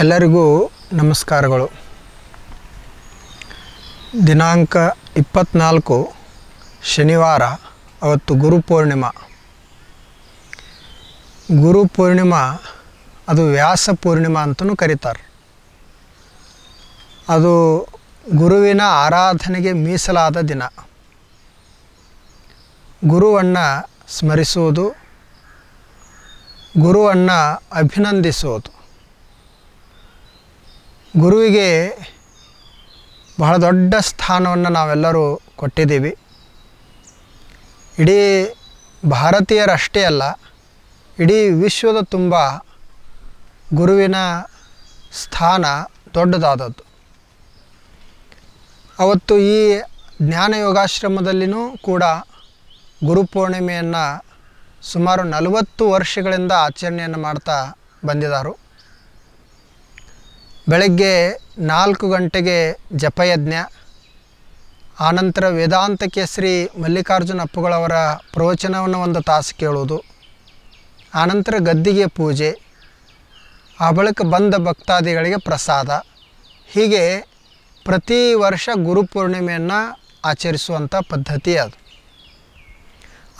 ಎಲ್ಲರಿಗೂ ನಮಸ್ಕಾರಗಳು. ದಿನಾಂಕ ಇಪ್ಪತ್ತ್ನಾಲ್ಕು ಶನಿವಾರ, ಅವತ್ತು ಗುರು ಪೂರ್ಣಿಮಾ. ಗುರು ಪೂರ್ಣಿಮಾ ಅದು ವ್ಯಾಸ ಪೂರ್ಣಿಮಾ ಅಂತಲೂ ಕರೀತಾರೆ. ಅದು ಗುರುವಿನ ಆರಾಧನೆಗೆ ಮೀಸಲಾದ ದಿನ. ಗುರುವನ್ನು ಸ್ಮರಿಸುವುದು, ಗುರುವನ್ನು ಅಭಿನಂದಿಸುವುದು. ಗುರುವಿಗೆ ಬಹಳ ದೊಡ್ಡ ಸ್ಥಾನವನ್ನು ನಾವೆಲ್ಲರೂ ಕೊಟ್ಟಿದ್ದೀವಿ. ಇಡೀ ಭಾರತೀಯರಷ್ಟೇ ಅಲ್ಲ, ಇಡೀ ವಿಶ್ವದ ತುಂಬ ಗುರುವಿನ ಸ್ಥಾನ ದೊಡ್ಡದಾದದ್ದು. ಅವತ್ತು ಈ ಜ್ಞಾನ ಯೋಗಾಶ್ರಮದಲ್ಲಿಯೂ ಕೂಡ ಗುರುಪೂರ್ಣಿಮೆಯನ್ನು ಸುಮಾರು ನಲವತ್ತು ವರ್ಷಗಳಿಂದ ಆಚರಣೆಯನ್ನು ಮಾಡ್ತಾ ಬಂದಿದ್ದಾರೆ ಬೆಳಗ್ಗೆ ನಾಲ್ಕು ಗಂಟೆಗೆ ಜಪಯಜ್ಞ, ಆನಂತರ ವೇದಾಂತ ಕೇಸರಿ ಮಲ್ಲಿಕಾರ್ಜುನ ಅಪ್ಪುಗಳವರ ಪ್ರವಚನವನ್ನು ಒಂದು ತಾಸು ಕೇಳುವುದು. ಆನಂತರ ಗದ್ದಿಗೆ ಪೂಜೆ, ಆ ಬಳಿಕ ಬಂದ ಭಕ್ತಾದಿಗಳಿಗೆ ಪ್ರಸಾದ. ಹೀಗೆ ಪ್ರತಿ ವರ್ಷ ಗುರುಪೂರ್ಣಿಮೆಯನ್ನು ಆಚರಿಸುವಂಥ ಪದ್ಧತಿ ಅದು.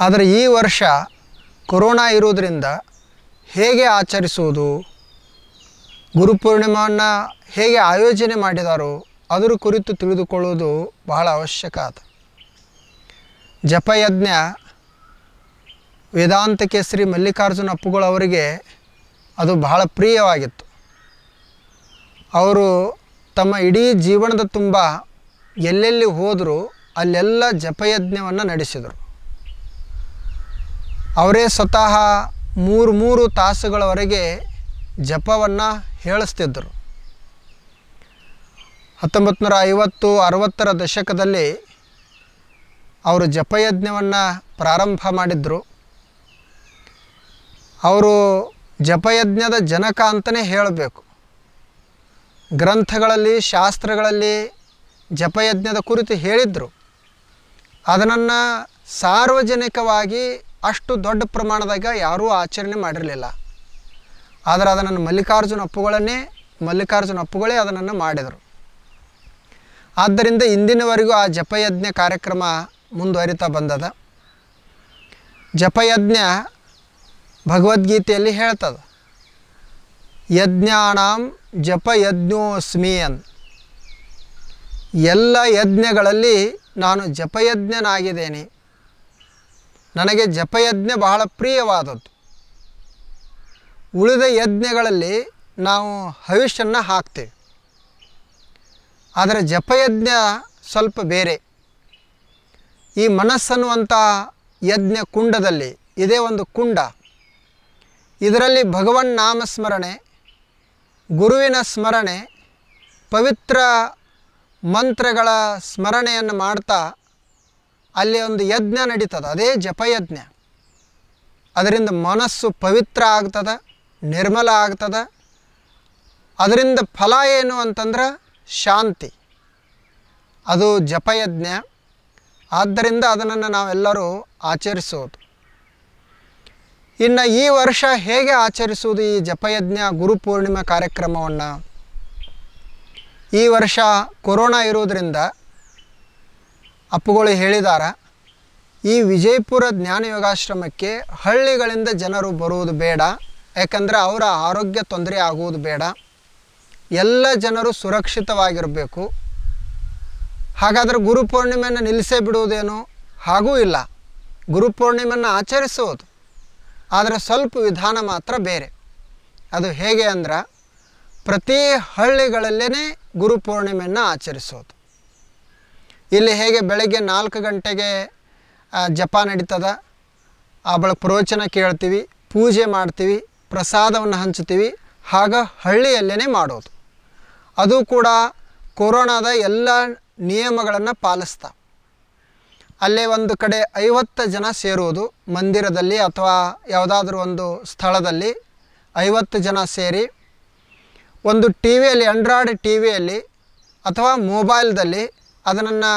ಆದರೆ ಈ ವರ್ಷ ಕೊರೋನಾ ಇರುವುದರಿಂದ ಹೇಗೆ ಆಚರಿಸುವುದು? ಗುರುಪೂರ್ಣಿಮೆಯನ್ನು ಹೇಗೆ ಆಯೋಜನೆ ಮಾಡಿದಾರೋ ಅದರ ಕುರಿತು ತಿಳಿದುಕೊಳ್ಳುವುದು ಬಹಳ ಅವಶ್ಯಕ ಅದ ಜಪಯಜ್ಞ ವೇದಾಂತ ಕೇಸರಿ ಮಲ್ಲಿಕಾರ್ಜುನ ಅಪ್ಪುಗಳವರಿಗೆ ಅದು ಬಹಳ ಪ್ರಿಯವಾಗಿತ್ತು. ಅವರು ತಮ್ಮ ಇಡೀ ಜೀವನದ ತುಂಬ ಎಲ್ಲೆಲ್ಲಿ ಹೋದರೂ ಅಲ್ಲೆಲ್ಲ ಜಪಯಜ್ಞವನ್ನು ನಡೆಸಿದರು. ಅವರೇ ಸ್ವತಃ ಮೂರು ಮೂರು ತಾಸುಗಳವರೆಗೆ ಜಪವನ್ನು ಹೇಳಿಸ್ತಿದ್ದರು ಹತ್ತೊಂಬತ್ತು ನೂರ ಐವತ್ತು ಅರವತ್ತರ ದಶಕದಲ್ಲಿ ಅವರು ಜಪಯಜ್ಞವನ್ನು ಪ್ರಾರಂಭ ಮಾಡಿದರು. ಅವರು ಜಪಯಜ್ಞದ ಜನಕ ಅಂತಲೇ ಹೇಳಬೇಕು. ಗ್ರಂಥಗಳಲ್ಲಿ, ಶಾಸ್ತ್ರಗಳಲ್ಲಿ ಜಪಯಜ್ಞದ ಕುರಿತು ಹೇಳಿದರು. ಅದನ್ನು ಸಾರ್ವಜನಿಕವಾಗಿ ಅಷ್ಟು ದೊಡ್ಡ ಪ್ರಮಾಣದಾಗ ಯಾರೂ ಆಚರಣೆ ಮಾಡಿರಲಿಲ್ಲ. ಆದರೆ ಅದನ್ನು ಮಲ್ಲಿಕಾರ್ಜುನ ಅಪ್ಪುಗಳನ್ನೇ, ಮಲ್ಲಿಕಾರ್ಜುನ ಅಪ್ಪುಗಳೇ ಅದನ್ನು ಮಾಡಿದರು. ಆದ್ದರಿಂದ ಇಂದಿನವರೆಗೂ ಆ ಜಪಯಜ್ಞ ಕಾರ್ಯಕ್ರಮ ಮುಂದುವರಿತಾ ಬಂದದ. ಜಪಯಜ್ಞ ಭಗವದ್ಗೀತೆಯಲ್ಲಿ ಹೇಳ್ತದ. ಯಜ್ಞಾಂ ಜಪಯಜ್ಞೋಸ್ಮಿ ಅನ್. ಎಲ್ಲ ಯಜ್ಞಗಳಲ್ಲಿ ನಾನು ಜಪಯಜ್ಞನಾಗಿದ್ದೇನೆ. ನನಗೆ ಜಪಯಜ್ಞ ಬಹಳ ಪ್ರಿಯವಾದದ್ದು. ಉಳಿದ ಯಜ್ಞಗಳಲ್ಲಿ ನಾವು ಹವಿಷನ್ನು ಹಾಕ್ತೇವೆ. ಆದರೆ ಜಪಯಜ್ಞ ಸ್ವಲ್ಪ ಬೇರೆ. ಈ ಮನಸ್ಸನ್ನುವಂಥ ಯಜ್ಞ ಕುಂಡದಲ್ಲಿ ಇದೇ ಒಂದು ಕುಂಡ. ಇದರಲ್ಲಿ ಭಗವನ್ ನಾಮಸ್ಮರಣೆ, ಗುರುವಿನ ಸ್ಮರಣೆ, ಪವಿತ್ರ ಮಂತ್ರಗಳ ಸ್ಮರಣೆಯನ್ನು ಮಾಡ್ತಾ ಅಲ್ಲಿ ಒಂದು ಯಜ್ಞ ನಡೀತದೆ, ಅದೇ ಜಪಯಜ್ಞ. ಅದರಿಂದ ಮನಸ್ಸು ಪವಿತ್ರ ಆಗ್ತದೆ. ನಿರ್ಮಲ ಆಗ್ತದೆ. ಅದರಿಂದ ಫಲ ಏನು ಅಂತಂದ್ರೆ ಶಾಂತಿ. ಅದು ಜಪಯಜ್ಞ. ಆದ್ದರಿಂದ ಅದನ್ನು ನಾವೆಲ್ಲರೂ ಆಚರಿಸೋದು. ಇನ್ನು ಈ ವರ್ಷ ಹೇಗೆ ಆಚರಿಸುವುದು ಈ ಜಪಯಜ್ಞ ಗುರುಪೂರ್ಣಿಮಾ ಕಾರ್ಯಕ್ರಮವನ್ನು? ಈ ವರ್ಷ ಕೊರೋನಾ ಇರೋದರಿಂದ ಅಪ್ಪುಗಳು ಹೇಳಿದಾರ, ಈ ವಿಜಯಪುರ ಜ್ಞಾನ ಯೋಗಾಶ್ರಮಕ್ಕೆ ಹಳ್ಳಿಗಳಿಂದ ಜನರು ಬರುವುದು ಬೇಡ. ಯಾಕಂದರೆ ಅವರ ಆರೋಗ್ಯ ತೊಂದರೆ ಆಗುವುದು ಬೇಡ. ಎಲ್ಲ ಜನರು ಸುರಕ್ಷಿತವಾಗಿರಬೇಕು. ಹಾಗಾದರೆ ಗುರುಪೂರ್ಣಿಮೆಯನ್ನು ನಿಲ್ಲಿಸೇ ಬಿಡುವುದೇನು? ಹಾಗೂ ಇಲ್ಲ. ಗುರುಪೂರ್ಣಿಮೆಯನ್ನು ಆಚರಿಸುವುದು. ಆದರೆ ಸ್ವಲ್ಪ ವಿಧಾನ ಮಾತ್ರ ಬೇರೆ. ಅದು ಹೇಗೆ ಅಂದ್ರೆ ಪ್ರತಿ ಹಳ್ಳಿಗಳಲ್ಲೇ ಗುರುಪೂರ್ಣಿಮೆಯನ್ನು ಆಚರಿಸೋದು ಇಲ್ಲಿ ಹೇಗೆ ಬೆಳಗ್ಗೆ ನಾಲ್ಕು ಗಂಟೆಗೆ ಜಪ ನಡೀತದ. ಆ ಬಳಿಕ ಪ್ರವಚನ ಕೇಳ್ತೀವಿ, ಪೂಜೆ ಮಾಡ್ತೀವಿ. ಪ್ರಸಾದವನ್ನು ಹಂಚ್ತೀವಿ ಆಗ ಹಳ್ಳಿಯಲ್ಲೇ ಮಾಡೋದು. ಅದು ಕೂಡ ಕೊರೋನಾದ ಎಲ್ಲ ನಿಯಮಗಳನ್ನು ಪಾಲಿಸ್ತಾ. ಅಲ್ಲೇ ಒಂದು ಕಡೆ ಐವತ್ತು ಜನ ಸೇರುವುದು. ಮಂದಿರದಲ್ಲಿ ಅಥವಾ ಯಾವುದಾದ್ರೂ ಒಂದು ಸ್ಥಳದಲ್ಲಿ ಐವತ್ತು ಜನ ಸೇರಿ ಒಂದು ಟಿ ವಿಯಲ್ಲಿ ಆಂಡ್ರಾಯ್ಡ್ ಟಿ ವಿಯಲ್ಲಿ ಅಥವಾ ಮೊಬೈಲ್ದಲ್ಲಿ ಅದನ್ನು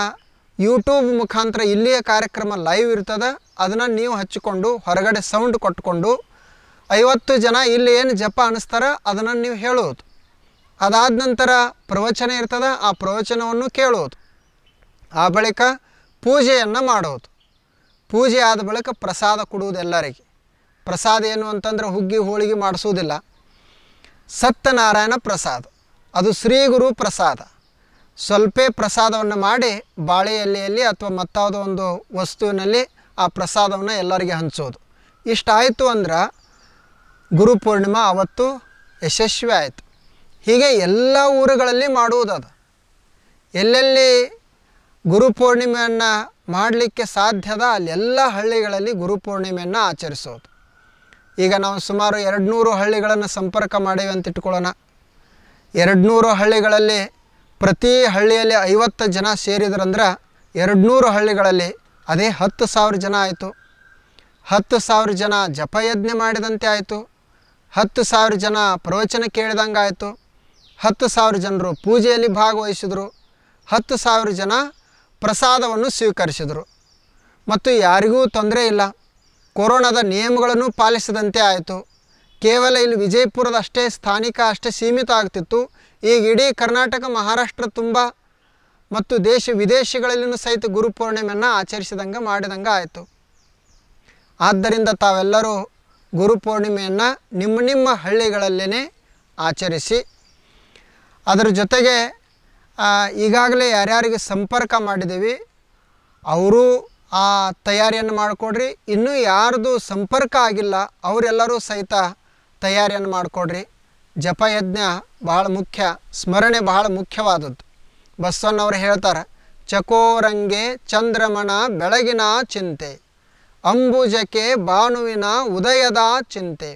ಯೂಟ್ಯೂಬ್ ಮುಖಾಂತರ ಇಲ್ಲಿಯ ಕಾರ್ಯಕ್ರಮ ಲೈವ್ ಇರ್ತದೆ. ಅದನ್ನು ನೀವು ಹಚ್ಚಿಕೊಂಡು ಹೊರಗಡೆ ಸೌಂಡ್ ಕೊಟ್ಕೊಂಡು ಐವತ್ತು ಜನ ಇಲ್ಲಿ ಏನು ಜಪ ಅನ್ನಿಸ್ತಾರ ಅದನ್ನು ನೀವು ಹೇಳೋದು. ಅದಾದ ನಂತರ ಪ್ರವಚನ ಇರ್ತದೆ, ಆ ಪ್ರವಚನವನ್ನು ಕೇಳೋದು. ಆ ಬಳಿಕ ಪೂಜೆಯನ್ನು ಮಾಡೋದು. ಪೂಜೆ ಆದ ಬಳಿಕ ಪ್ರಸಾದ ಕೊಡುವುದು ಎಲ್ಲರಿಗೆ. ಪ್ರಸಾದ ಏನು ಅಂತಂದ್ರೆ ಹುಗ್ಗಿ ಹೋಳಿಗೆ ಮಾಡಿಸೋದಿಲ್ಲ. ಸತ್ಯನಾರಾಯಣ ಪ್ರಸಾದ. ಅದು ಶ್ರೀ ಗುರು ಪ್ರಸಾದ. ಸ್ವಲ್ಪ ಪ್ರಸಾದವನ್ನು ಮಾಡಿ ಬಾಳೆ ಎಲೆಯಲ್ಲಿ ಅಥವಾ ಮತ್ತಾವುದೋ ಒಂದು ವಸ್ತುವಿನಲ್ಲಿ ಆ ಪ್ರಸಾದವನ್ನು ಎಲ್ಲರಿಗೆ ಹಂಚೋದು. ಇಷ್ಟಾಯಿತು ಅಂದ್ರೆ ಗುರುಪೂರ್ಣಿಮಾ ಅವತ್ತು ಯಶಸ್ವಿ ಆಯಿತು. ಹೀಗೆ ಎಲ್ಲ ಊರುಗಳಲ್ಲಿ ಮಾಡುವುದದು ಎಲ್ಲೆಲ್ಲಿ ಗುರುಪೂರ್ಣಿಮೆಯನ್ನು ಮಾಡಲಿಕ್ಕೆ ಸಾಧ್ಯದ ಅಲ್ಲೆಲ್ಲ ಹಳ್ಳಿಗಳಲ್ಲಿ ಗುರುಪೂರ್ಣಿಮೆಯನ್ನು ಆಚರಿಸೋದು. ಈಗ ನಾವು ಸುಮಾರು ಎರಡು ನೂರು ಹಳ್ಳಿಗಳನ್ನು ಸಂಪರ್ಕ ಮಾಡೇವೆ ಅಂತ ಇಟ್ಕೊಳ್ಳೋಣ. ಎರಡು ನೂರು ಹಳ್ಳಿಗಳಲ್ಲಿ ಪ್ರತಿ ಹಳ್ಳಿಯಲ್ಲಿ ಐವತ್ತು ಜನ ಸೇರಿದ್ರಂದ್ರೆ ಎರಡು ನೂರು ಹಳ್ಳಿಗಳಲ್ಲಿ ಅದೇ ಹತ್ತು ಸಾವಿರ ಜನ ಆಯಿತು. ಹತ್ತು ಸಾವಿರ ಜನ ಜಪಯಜ್ಞೆ ಮಾಡಿದಂತೆ ಆಯಿತು. ಹತ್ತು ಸಾವಿರ ಜನ ಪ್ರವಚನ ಕೇಳಿದಂಗೆ ಆಯಿತು ಹತ್ತು ಸಾವಿರ ಜನರು ಪೂಜೆಯಲ್ಲಿ ಭಾಗವಹಿಸಿದರು. ಹತ್ತು ಸಾವಿರ ಜನ ಪ್ರಸಾದವನ್ನು ಸ್ವೀಕರಿಸಿದರು. ಮತ್ತು ಯಾರಿಗೂ ತೊಂದರೆ ಇಲ್ಲ. ಕೊರೋನಾದ ನಿಯಮಗಳನ್ನು ಪಾಲಿಸಿದಂತೆ ಆಯಿತು. ಕೇವಲ ಇಲ್ಲಿ ವಿಜಯಪುರದ ಅಷ್ಟೇ ಸ್ಥಾನಿಕ ಅಷ್ಟೇ ಸೀಮಿತ ಆಗ್ತಿತ್ತು. ಈಗ ಇಡೀ ಕರ್ನಾಟಕ, ಮಹಾರಾಷ್ಟ್ರ ತುಂಬ ಮತ್ತು ದೇಶ ವಿದೇಶಗಳಲ್ಲಿಯೂ ಸಹಿತ ಗುರುಪೂರ್ಣಿಮೆಯನ್ನು ಆಚರಿಸಿದಂಗೆ ಮಾಡಿದಂಗೆ ಆಯಿತು ಆದ್ದರಿಂದ ತಾವೆಲ್ಲರೂ ಗುರುಪೂರ್ಣಿಮೆಯನ್ನು ನಿಮ್ಮ ನಿಮ್ಮ ಹಳ್ಳಿಗಳಲ್ಲೇ ಆಚರಿಸಿ, ಅದರ ಜೊತೆಗೆ ಈಗಾಗಲೇ ಯಾರ್ಯಾರಿಗೆ ಸಂಪರ್ಕ ಮಾಡಿದ್ದೀವಿ, ಅವರು ಆ ತಯಾರಿಯನ್ನು ಮಾಡಿಕೊಡ್ರಿ. ಇನ್ನೂ ಯಾರ್ದು ಸಂಪರ್ಕ ಆಗಿಲ್ಲ, ಅವರೆಲ್ಲರೂ ಸಹಿತ ತಯಾರಿಯನ್ನು ಮಾಡಿಕೊಡ್ರಿ. ಜಪಯಜ್ಞ ಬಹಳ ಮುಖ್ಯ, ಸ್ಮರಣೆ ಬಹಳ ಮುಖ್ಯವಾದದ್ದು. ಬಸವಣ್ಣವ್ರು ಹೇಳ್ತಾರೆ, ಚಕೋರಂಗೆ ಚಂದ್ರಮಣ ಬೆಳಗಿನ ಚಿಂತೆ. ಅಂಬುಜಕ್ಕೆ ಭಾನುವಿನ ಉದಯದ ಚಿಂತೆ,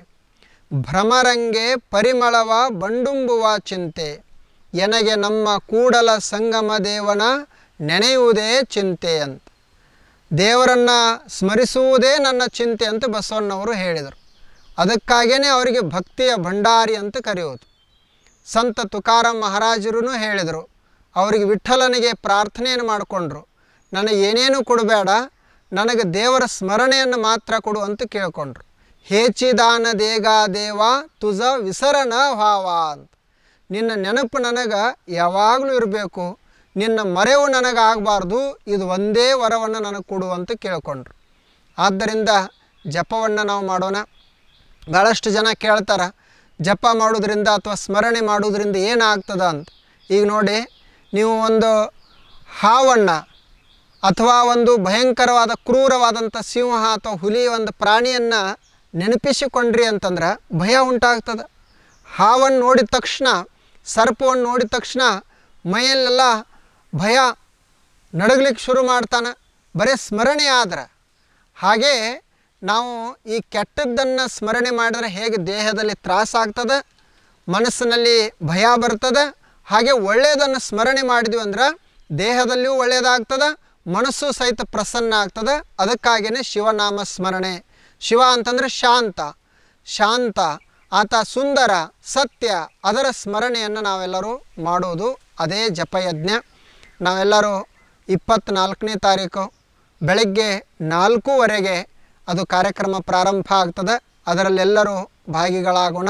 ಭ್ರಮರಂಗೆ ಪರಿಮಳವ ಬಂಡುಂಬುವ ಚಿಂತೆ, ಎನಗೆ ನಮ್ಮ ಕೂಡಲ ಸಂಗಮ ದೇವನ ನೆನೆಯುವುದೇ ಚಿಂತೆ ಅಂತ ದೇವರನ್ನು ಸ್ಮರಿಸುವುದೇ ನನ್ನ ಚಿಂತೆ ಅಂತ ಬಸವಣ್ಣವರು ಹೇಳಿದರು. ಅದಕ್ಕಾಗಿಯೇ ಅವರಿಗೆ ಭಕ್ತಿಯ ಭಂಡಾರಿ ಅಂತ ಕರೆಯೋದು. ಸಂತ ತುಕಾರಾಮ್ ಮಹಾರಾಜರು ಹೇಳಿದರು, ಅವರಿಗೆ ವಿಠಲನಿಗೆ ಪ್ರಾರ್ಥನೆಯನ್ನು ಮಾಡಿಕೊಂಡ್ರು. ನನಗೆ ಏನೇನು ಕೊಡಬೇಡ ನನಗೆ ದೇವರ ಸ್ಮರಣೆಯನ್ನು ಮಾತ್ರ ಕೊಡು ಅಂತ ಕೇಳಿಕೊಂಡ್ರು. ಹೇಚಿದಾನ ದೇಗ ದೇವ ತುಜ ವಿಸರಣ ಭಾವ ಅಂತ. ನಿನ್ನ ನೆನಪು ನನಗೆ ಯಾವಾಗಲೂ ಇರಬೇಕು. ನಿನ್ನ ಮರೆವು ನನಗಾಗಬಾರ್ದು ಇದು ಒಂದೇ ವರವನ್ನು ನನಗೆ ಕೊಡು ಅಂತ ಕೇಳಿಕೊಂಡ್ರು. ಆದ್ದರಿಂದ ಜಪವನ್ನು ನಾವು ಮಾಡೋಣ. ಭಾಳಷ್ಟು ಜನ ಕೇಳ್ತಾರೆ, ಜಪ ಮಾಡೋದ್ರಿಂದ ಅಥವಾ ಸ್ಮರಣೆ ಮಾಡೋದ್ರಿಂದ ಏನಾಗ್ತದ ಅಂತ. ಈಗ ನೋಡಿ, ನೀವು ಒಂದು ಹಾವನ್ನು ಅಥವಾ ಒಂದು ಭಯಂಕರವಾದ ಕ್ರೂರವಾದಂಥ ಸಿಂಹ ಅಥವಾ ಹುಲಿ ಒಂದು ಪ್ರಾಣಿಯನ್ನು ನೆನಪಿಸಿಕೊಂಡ್ರಿ ಅಂತಂದ್ರೆ ಭಯ ಉಂಟಾಗ್ತದೆ. ಹಾವನ್ನು ನೋಡಿದ ತಕ್ಷಣ, ಸರ್ಪವನ್ನು ನೋಡಿದ ತಕ್ಷಣ ಮೈಯಲ್ಲೆಲ್ಲ ಭಯ ನಡಗ್ಲಿಕ್ಕೆ ಶುರು ಮಾಡ್ತಾನೆ. ಬರೀ ಸ್ಮರಣೆ ಆದ್ರೆ. ಹಾಗೇ ನಾವು ಈ ಕೆಟ್ಟದ್ದನ್ನು ಸ್ಮರಣೆ ಮಾಡಿದ್ರೆ ಹೇಗೆ ದೇಹದಲ್ಲಿ ತ್ರಾಸಾಗ್ತದೆ ಮನಸ್ಸಿನಲ್ಲಿ ಭಯ ಬರ್ತದೆ, ಹಾಗೆ ಒಳ್ಳೆಯದನ್ನು ಸ್ಮರಣೆ ಮಾಡಿದ್ವಿ ಅಂದ್ರೆ ದೇಹದಲ್ಲಿಯೂ ಒಳ್ಳೆಯದಾಗ್ತದೆ ಮನಸ್ಸು ಸಹಿತ ಪ್ರಸನ್ನ ಆಗ್ತದೆ. ಅದಕ್ಕಾಗಿಯೇ ಶಿವನಾಮ ಸ್ಮರಣೆ. ಶಿವ ಅಂತಂದರೆ ಶಾಂತ. ಶಾಂತ, ಆತ ಸುಂದರ, ಸತ್ಯ, ಅದರ ಸ್ಮರಣೆಯನ್ನು ನಾವೆಲ್ಲರೂ ಮಾಡೋದು. ಅದೇ ಜಪಯಜ್ಞ. ನಾವೆಲ್ಲರೂ ಇಪ್ಪತ್ತ್ನಾಲ್ಕನೇ ತಾರೀಕು ಬೆಳಗ್ಗೆ ನಾಲ್ಕೂವರೆಗೆ ಅದು ಕಾರ್ಯಕ್ರಮ ಪ್ರಾರಂಭ ಆಗ್ತದೆ. ಅದರಲ್ಲೆಲ್ಲರೂ ಭಾಗಿಗಳಾಗೋಣ.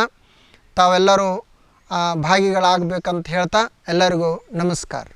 ತಾವೆಲ್ಲರೂ ಭಾಗಿಗಳಾಗಬೇಕಂತ ಹೇಳ್ತಾ ಎಲ್ಲರಿಗೂ ನಮಸ್ಕಾರ.